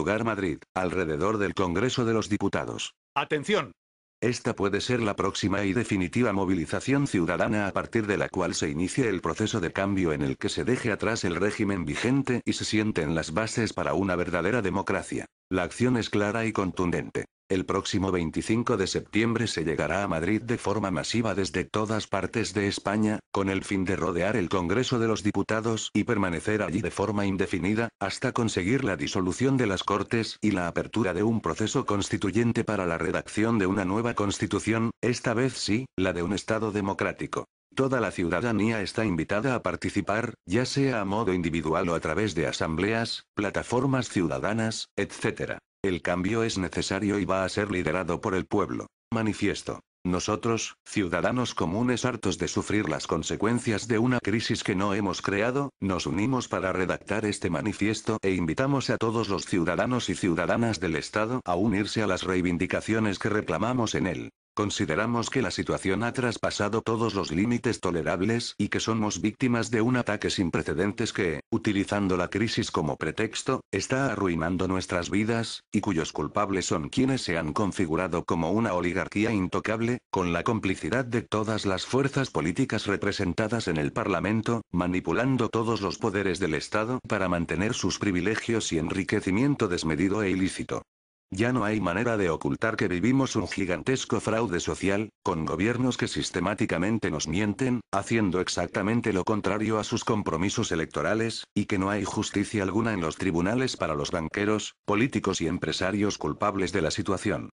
lugar Madrid, alrededor del Congreso de los Diputados. Atención. Esta puede ser la próxima y definitiva movilización ciudadana a partir de la cual se inicie el proceso de cambio en el que se deje atrás el régimen vigente y se sienten las bases para una verdadera democracia. La acción es clara y contundente. El próximo 25 de septiembre se llegará a Madrid de forma masiva desde todas partes de España, con el fin de rodear el Congreso de los Diputados y permanecer allí de forma indefinida, hasta conseguir la disolución de las Cortes y la apertura de un proceso constituyente para la redacción de una nueva constitución, esta vez sí, la de un Estado democrático. Toda la ciudadanía está invitada a participar, ya sea a modo individual o a través de asambleas, plataformas ciudadanas, etc. El cambio es necesario y va a ser liderado por el pueblo. Manifiesto. Nosotros, ciudadanos comunes hartos de sufrir las consecuencias de una crisis que no hemos creado, nos unimos para redactar este manifiesto e invitamos a todos los ciudadanos y ciudadanas del Estado a unirse a las reivindicaciones que reclamamos en él. Consideramos que la situación ha traspasado todos los límites tolerables y que somos víctimas de un ataque sin precedentes que, utilizando la crisis como pretexto, está arruinando nuestras vidas, y cuyos culpables son quienes se han configurado como una oligarquía intocable, con la complicidad de todas las fuerzas políticas representadas en el Parlamento, manipulando todos los poderes del Estado para mantener sus privilegios y enriquecimiento desmedido e ilícito. Ya no hay manera de ocultar que vivimos un gigantesco fraude social, con gobiernos que sistemáticamente nos mienten, haciendo exactamente lo contrario a sus compromisos electorales, y que no hay justicia alguna en los tribunales para los banqueros, políticos y empresarios culpables de la situación.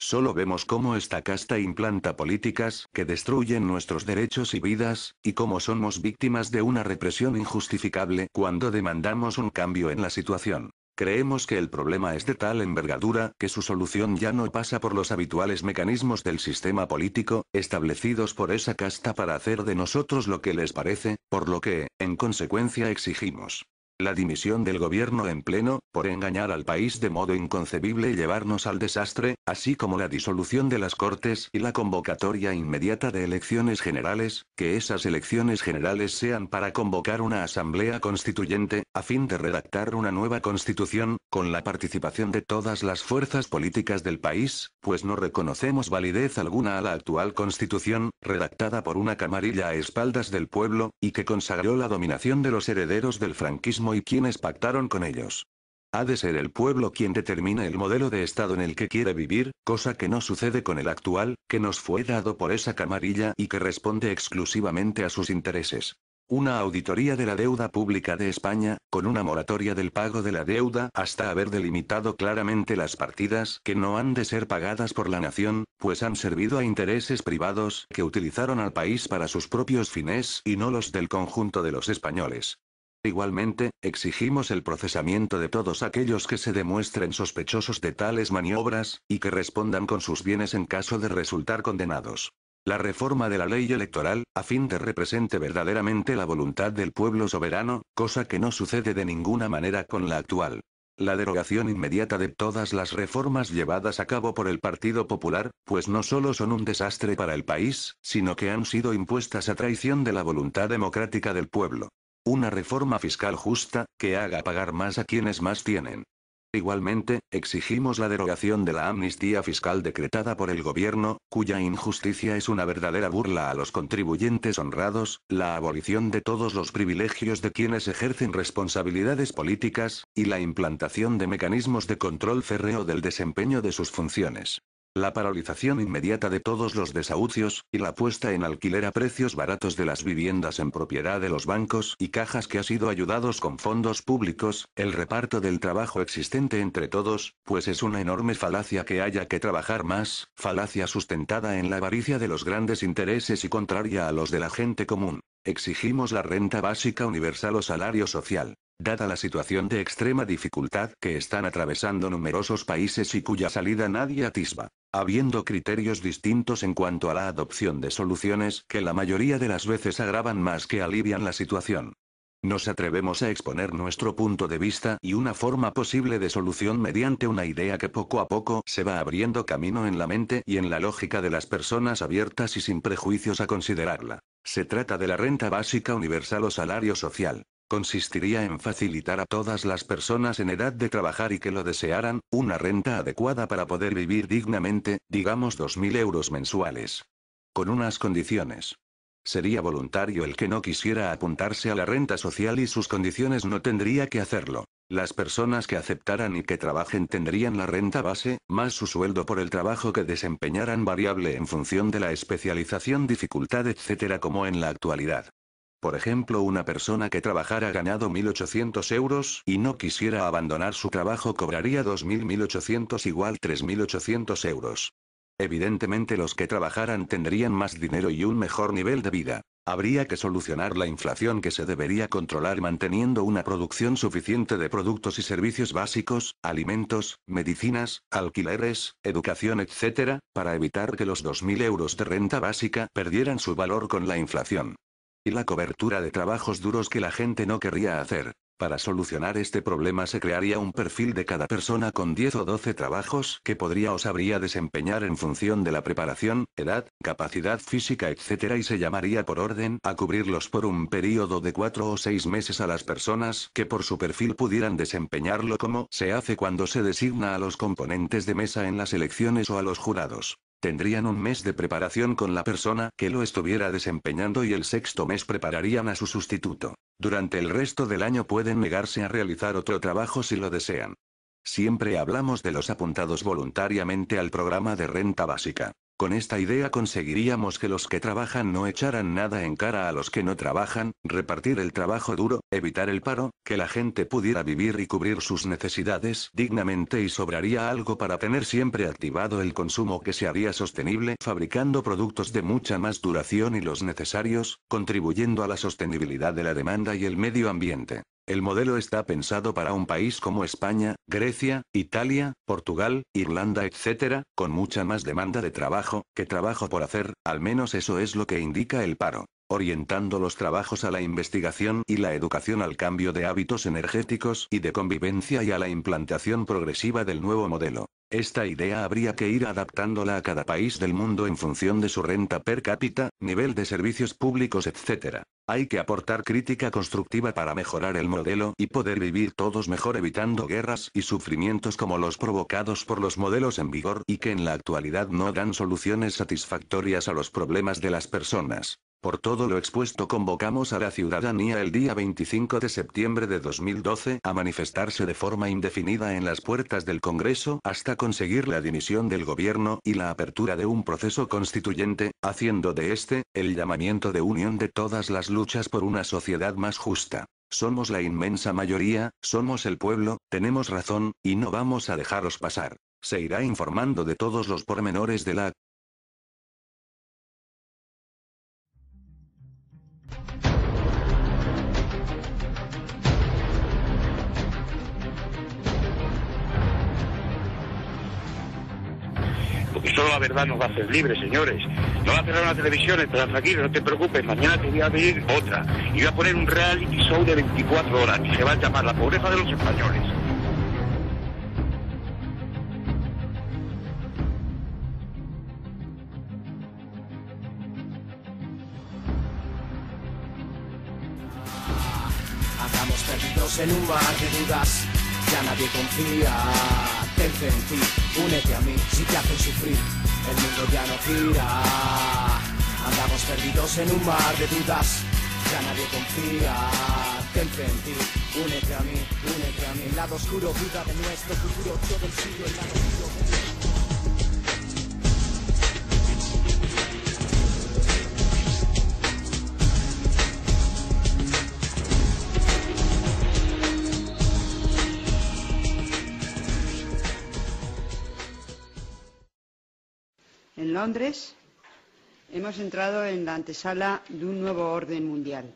Solo vemos cómo esta casta implanta políticas que destruyen nuestros derechos y vidas, y cómo somos víctimas de una represión injustificable cuando demandamos un cambio en la situación. Creemos que el problema es de tal envergadura que su solución ya no pasa por los habituales mecanismos del sistema político, establecidos por esa casta para hacer de nosotros lo que les parece, por lo que, en consecuencia, exigimos la dimisión del gobierno en pleno, por engañar al país de modo inconcebible y llevarnos al desastre, así como la disolución de las Cortes y la convocatoria inmediata de elecciones generales, que esas elecciones generales sean para convocar una asamblea constituyente, a fin de redactar una nueva constitución, con la participación de todas las fuerzas políticas del país, pues no reconocemos validez alguna a la actual constitución, redactada por una camarilla a espaldas del pueblo, y que consagró la dominación de los herederos del franquismo y quienes pactaron con ellos. Ha de ser el pueblo quien determine el modelo de Estado en el que quiere vivir, cosa que no sucede con el actual, que nos fue dado por esa camarilla y que responde exclusivamente a sus intereses. Una auditoría de la deuda pública de España, con una moratoria del pago de la deuda hasta haber delimitado claramente las partidas que no han de ser pagadas por la nación, pues han servido a intereses privados que utilizaron al país para sus propios fines y no los del conjunto de los españoles. Igualmente, exigimos el procesamiento de todos aquellos que se demuestren sospechosos de tales maniobras, y que respondan con sus bienes en caso de resultar condenados. La reforma de la ley electoral, a fin de represente verdaderamente la voluntad del pueblo soberano, cosa que no sucede de ninguna manera con la actual. La derogación inmediata de todas las reformas llevadas a cabo por el Partido Popular, pues no solo son un desastre para el país, sino que han sido impuestas a traición de la voluntad democrática del pueblo. Una reforma fiscal justa, que haga pagar más a quienes más tienen. Igualmente, exigimos la derogación de la amnistía fiscal decretada por el gobierno, cuya injusticia es una verdadera burla a los contribuyentes honrados, la abolición de todos los privilegios de quienes ejercen responsabilidades políticas, y la implantación de mecanismos de control férreo del desempeño de sus funciones. La paralización inmediata de todos los desahucios, y la puesta en alquiler a precios baratos de las viviendas en propiedad de los bancos y cajas que ha sido ayudados con fondos públicos, el reparto del trabajo existente entre todos, pues es una enorme falacia que haya que trabajar más, falacia sustentada en la avaricia de los grandes intereses y contraria a los de la gente común. Exigimos la renta básica universal o salario social. Dada la situación de extrema dificultad que están atravesando numerosos países y cuya salida nadie atisba, habiendo criterios distintos en cuanto a la adopción de soluciones que la mayoría de las veces agravan más que alivian la situación. Nos atrevemos a exponer nuestro punto de vista y una forma posible de solución mediante una idea que poco a poco se va abriendo camino en la mente y en la lógica de las personas abiertas y sin prejuicios a considerarla. Se trata de la renta básica universal o salario social. Consistiría en facilitar a todas las personas en edad de trabajar y que lo desearan, una renta adecuada para poder vivir dignamente, digamos 2.000 euros mensuales. Con unas condiciones. Sería voluntario el que no quisiera apuntarse a la renta social y sus condiciones no tendría que hacerlo. Las personas que aceptaran y que trabajen tendrían la renta base, más su sueldo por el trabajo que desempeñaran variable en función de la especialización, dificultad, etc. como en la actualidad. Por ejemplo, una persona que trabajara ganado 1.800 euros y no quisiera abandonar su trabajo cobraría 2.1.800 igual 3.800 euros. Evidentemente los que trabajaran tendrían más dinero y un mejor nivel de vida. Habría que solucionar la inflación que se debería controlar manteniendo una producción suficiente de productos y servicios básicos, alimentos, medicinas, alquileres, educación, etc., para evitar que los 2.000 euros de renta básica perdieran su valor con la inflación. Y la cobertura de trabajos duros que la gente no querría hacer. Para solucionar este problema se crearía un perfil de cada persona con 10 o 12 trabajos que podría o sabría desempeñar en función de la preparación, edad, capacidad física, etc. y se llamaría por orden a cubrirlos por un periodo de 4 o 6 meses a las personas que por su perfil pudieran desempeñarlo como se hace cuando se designa a los componentes de mesa en las elecciones o a los jurados. Tendrían un mes de preparación con la persona que lo estuviera desempeñando y el sexto mes prepararían a su sustituto. Durante el resto del año pueden negarse a realizar otro trabajo si lo desean. Siempre hablamos de los apuntados voluntariamente al programa de renta básica. Con esta idea conseguiríamos que los que trabajan no echaran nada en cara a los que no trabajan, repartir el trabajo duro, evitar el paro, que la gente pudiera vivir y cubrir sus necesidades dignamente y sobraría algo para tener siempre activado el consumo que se haría sostenible fabricando productos de mucha más duración y los necesarios, contribuyendo a la sostenibilidad de la demanda y el medio ambiente. El modelo está pensado para un país como España, Grecia, Italia, Portugal, Irlanda, etc., con mucha más demanda de trabajo, que trabajo por hacer, al menos eso es lo que indica el paro orientando los trabajos a la investigación y la educación al cambio de hábitos energéticos y de convivencia y a la implantación progresiva del nuevo modelo. Esta idea habría que ir adaptándola a cada país del mundo en función de su renta per cápita, nivel de servicios públicos, etc. Hay que aportar crítica constructiva para mejorar el modelo y poder vivir todos mejor evitando guerras y sufrimientos como los provocados por los modelos en vigor y que en la actualidad no dan soluciones satisfactorias a los problemas de las personas. Por todo lo expuesto convocamos a la ciudadanía el día 25 de septiembre de 2012 a manifestarse de forma indefinida en las puertas del Congreso hasta conseguir la dimisión del gobierno y la apertura de un proceso constituyente, haciendo de este, el llamamiento de unión de todas las luchas por una sociedad más justa. Somos la inmensa mayoría, somos el pueblo, tenemos razón, y no vamos a dejaros pasar. Se irá informando de todos los pormenores de la porque solo la verdad nos va a hacer libres, señores. No va a cerrar una televisión, estarás tranquilo, no te preocupes, mañana te voy a abrir otra. Y voy a poner un reality show de 24 horas, y se va a llamar La pobreza de los españoles. Perdidos en un mar de dudas, ya nadie confía en ti, únete a mí si te hacen sufrir, el mundo ya no gira. Andamos perdidos en un mar de dudas, ya nadie confía. Ten en ti, únete a mí, únete a mí. El lado oscuro, duda de nuestro futuro, todo el suyo, el lado oscuro. En Londres hemos entrado en la antesala de un nuevo orden mundial.